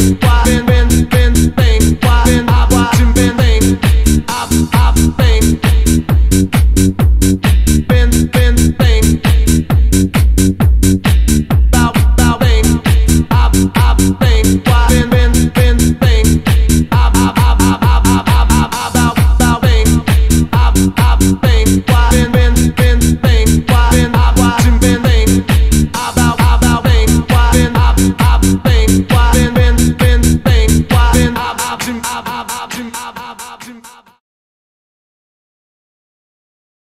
quatro. I've been,